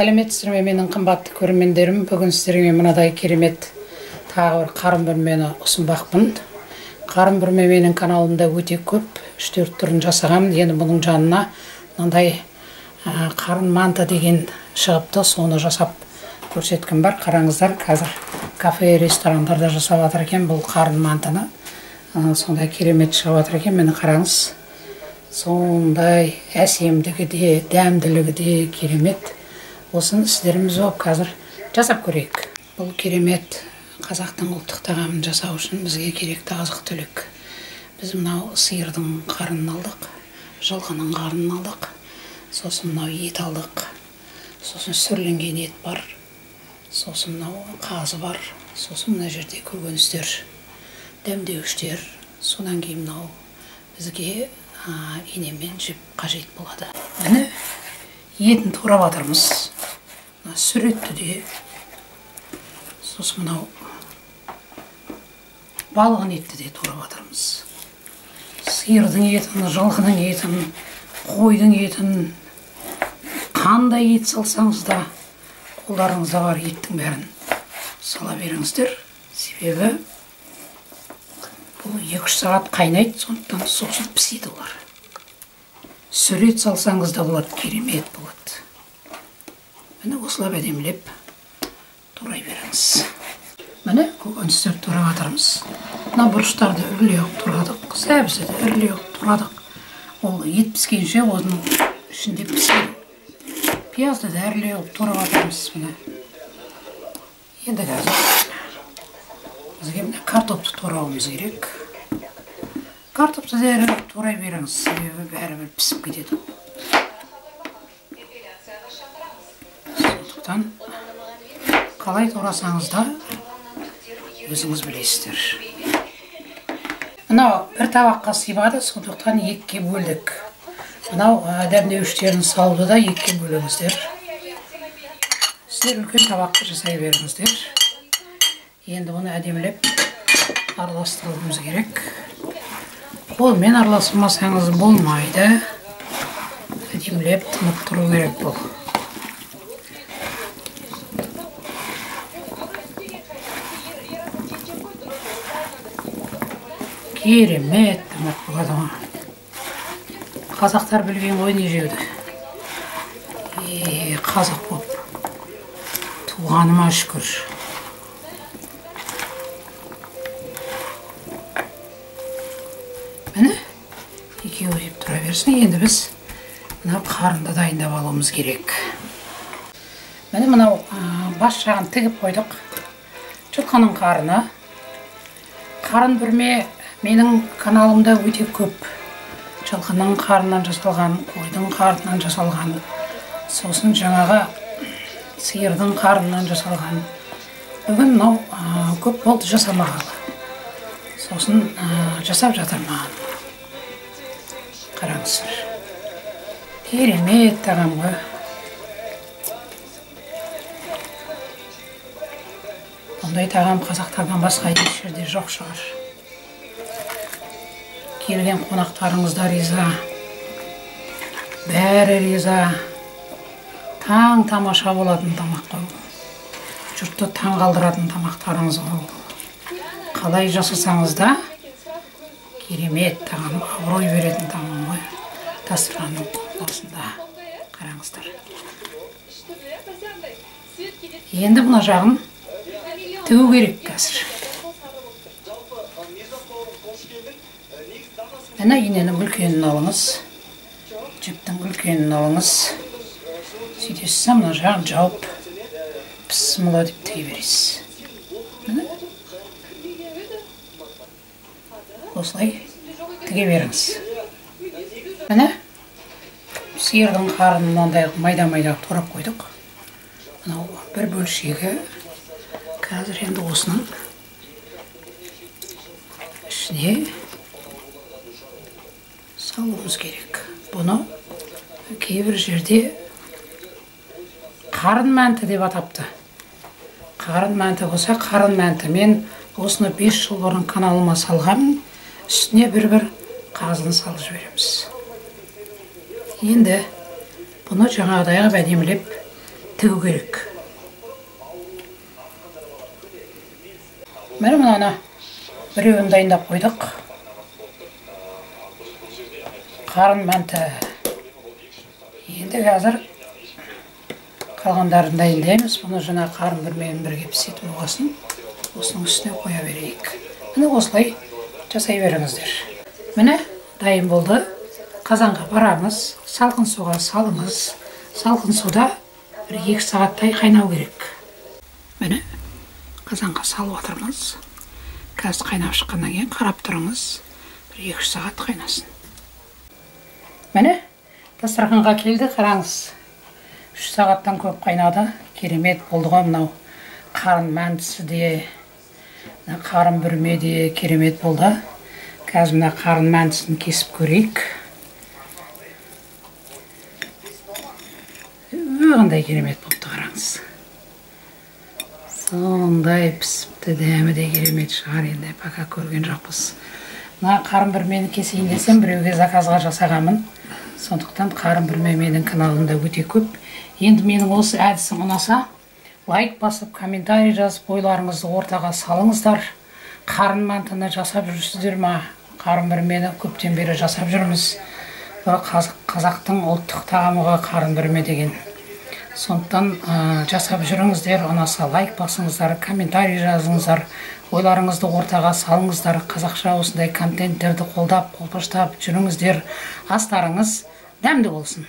сәлеметсіздер ме менің қымбатты көрермендерім. Бүгін сіздерге мынадай керемет тағы бір қарын бүрмені ұсынбақпын. Қарын бүрме менің каналымда өте көп. Үш төрт түрін жасағанмын. Енді бұның жанына мынандай қарын манты деген шығыпты. Соны жасап көрсеткім бар. Қараңыздар қазір кафе ресторандарда жасап жатыр екен бұл қарын мантыны сондай керемет шығып жатыр екен. Міне қараңыз. Сондай әсемдігі де дәмділігі де керемет. Осыны сіздеріміз болып қазір жасап көрейік. Бұл керемет қазақтың ұлттық тағамын жасау үшін бізге керекті азық түлік. Біз мынау сиырдың қарнын алдық жылқының қарнын алдық сосын мынау ет алдық сосын сүрленген ет бар сосын мынау қазы бар сосын мына жерде көкөністер дәмдеуіштер содан кейін мынау бізге инемен жіп қажет болады. Міне етін турап жатырмыз мына сүр етті де сосын мынау балғын етті де турап жатырмыз сиырдың етін жылқының етін қойдың етін қандай ет салсаңыз да қолдарыңызда бар еттің бәрін сала беріңіздер. Себебі бұл екі үш сағат қайнайды сондықтан сосын піседі олар. Сүр ет салсаңыз да болады керемет болады. Міне осылап әдемілеп турай беріңіз міне көкөністер турап жатырмыз мына бұрыштарды үрлей қылып турадық сәбізді де үрлей қылып турадық ол ет піскенше оның ішінде піседі пиязды да үрлей қылып турап жатырмыз енді қазір бізге міне картопты турауымыз керек картопты да турай беріңіз себебі бәрібір пісіп кетеді сондықтан қалай турасаңыз да өзіңіз білесіздер мынау бір табаққа сыймады сондықтан екіге бөлдік мынау дәмдеуіштерін салуды да екіге бөліңіздер сіздер үлкен табаққа жасай беріңіздер. Енді бұны әдемілеп араластыруымыз керек. Қолмен араластырмасаңыз болмайды. Әдемілеп тынып тұру керек бұл. Керемет тамақ болады ғой қазақтар білген ғой не жеуді қазақ болып туғаныма шүкір міне екеуі жеп тұра берсін енді біз мына қарынды дайындап алуымыз керек. Міне мынау бас жағын тігіп қойдық. Жылқының қарыны. Қарын бүрме менің каналымда өте көп жылқының қарнынан жасалған қойдың қарнынан жасалған сосын жаңағы сиырдың қарнынан жасалған. Бүгін мынау көп болды жасамағалы. Сосын жасап жатырмын қараңыздар. Керемет тағам ғой. Бұндай тағам қазақтардан басқа еш жерде жоқ шығар. Келген қонақтарыңыз да риза. Бәрі риза. Таң тамаша болатын тамақ қой. Жұртты таң қалдыратын тамақтарыңыз ғой қалай жасасаңыз да керемет тағам абырой беретін тағам ғой дастарханның басында қараңыздар. Енді мына жағын тігу керек қазір. Мына иненің үлкенін алыңыз жіптің үлкенін алыңыз сөйтесіз да жағын жауып бісміллә деп тіге бересіз міне осылай тіге беріңіз міне сиырдың қарнын мынандай майда майда турап қойдық мынау бір бөлшегі қазір енді осының ішіне салуымыз керек. Бұны кейбір жерде қарын мәнті деп атапты. Қарын мәнті болса қарын мәнті. Мен осыны 5 жыл бұрын каналыма салғанмын үстіне бір бір қазын салып жібереміз. Енді бұны жаңағыдай қылып әдемілеп тігу керек. Міне мынаны біреуін дайындап қойдық. Қарын мәнті. Енді қазір қалғандарын дайындаймыз бұны жаңа қарын бүрмемен бірге пісетін болғасын. Осының үстіне қоя берейік. Міне осылай жасай беріңіздер. Міне дайын болды. Қазанға барамыз. Салқын суға салыңыз. Салқын суда бір екі сағаттай қайнау керек. Міне қазанға салып жатырмыз қазір қайнап шыққаннан кейін қарап тұрыңыз. Бір екі үш сағат қайнасын. Міне дастарханға келді қараңыз. Үш сағаттан көп қайнады керемет болды ғой мынау. Қарын мәндісі де қарын бүрме де керемет болды. Қазір мына қарын мәндісін кесіп көрейік. Қандай керемет болыпты қараңыз. Сондай пісіпті дәмі де керемет шығар енді пока көрген жоқпыз. Мына қарын бүрмені кесейін десем біреуге заказға жасағанмын. Сондықтан қарын бүрме менің каналымда өте көп. Енді менің осы әдісім ұнаса лайк басып комментарий жазып ойларыңызды ортаға салыңыздар. Қарын мантыны жасап жүрсіздер ма? Қарын бүрмені көптен бері жасап жүрміз. Қазақтың ұлттық тағамы ғой қарын бүрме деген. Сондықтан ә, жасап жүріңіздер ұнаса лайк басыңыздар комментарий жазыңыздар ойларыңызды ортаға салыңыздар қазақша осындай контенттерді қолдап қолпаштап жүріңіздер. Астарыңыз дәмді болсын.